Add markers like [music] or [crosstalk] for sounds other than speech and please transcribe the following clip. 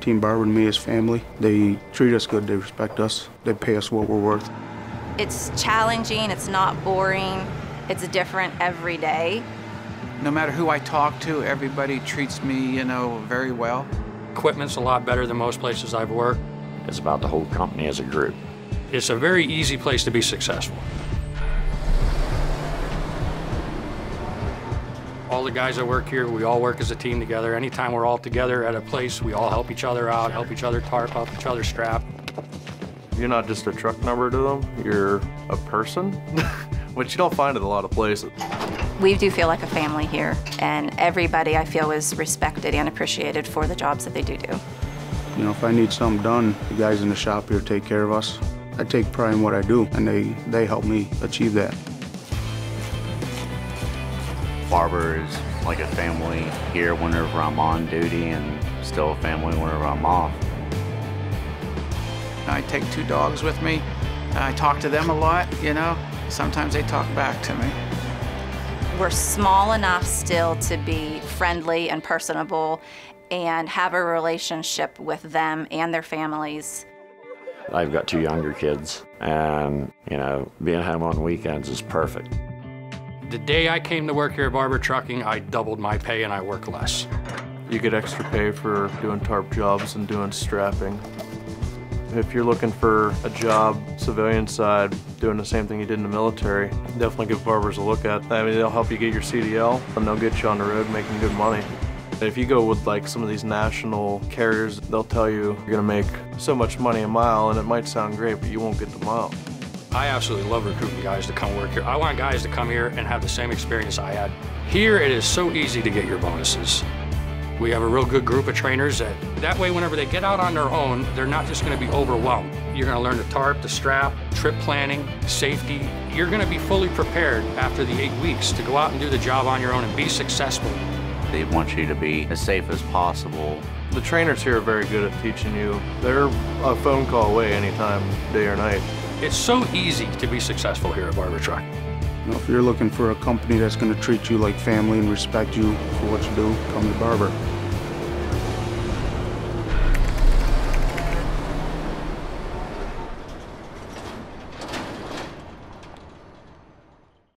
Team Barber to me is family. They treat us good, they respect us, they pay us what we're worth. It's challenging, it's not boring, it's different every day. No matter who I talk to, everybody treats me, you know, very well. Equipment's a lot better than most places I've worked. It's about the whole company as a group. It's a very easy place to be successful. All the guys that work here, we all work as a team together. Anytime we're all together at a place, we all help each other out, help each other tarp, help each other strap. You're not just a truck number to them, you're a person, [laughs] which you don't find at a lot of places. We do feel like a family here, and everybody I feel is respected and appreciated for the jobs that they do do. You know, if I need something done, the guys in the shop here take care of us. I take pride in what I do, and they, they help me achieve that. Barber is like a family here whenever I'm on duty and still a family whenever I'm off. I take two dogs with me. I talk to them a lot, you know. Sometimes they talk back to me. We're small enough still to be friendly and personable and have a relationship with them and their families. I've got two younger kids, and, you know, being home on weekends is perfect. The day I came to work here at Barber Trucking, I doubled my pay and I work less. You get extra pay for doing tarp jobs and doing strapping. If you're looking for a job, civilian side, doing the same thing you did in the military, definitely give barbers a look at. I mean, they'll help you get your CDL and they'll get you on the road making good money. If you go with like some of these national carriers, they'll tell you you're gonna make so much money a mile and it might sound great, but you won't get the mile. I absolutely love recruiting guys to come work here. I want guys to come here and have the same experience I had. Here, it is so easy to get your bonuses. We have a real good group of trainers that, that way, whenever they get out on their own, they're not just gonna be overwhelmed. You're gonna learn the tarp, the strap, trip planning, safety. You're gonna be fully prepared after the eight weeks to go out and do the job on your own and be successful. They want you to be as safe as possible. The trainers here are very good at teaching you. They're a phone call away anytime, day or night. It's so easy to be successful here at Barber Truck. You know, if you're looking for a company that's going to treat you like family and respect you for what you do, come to Barber.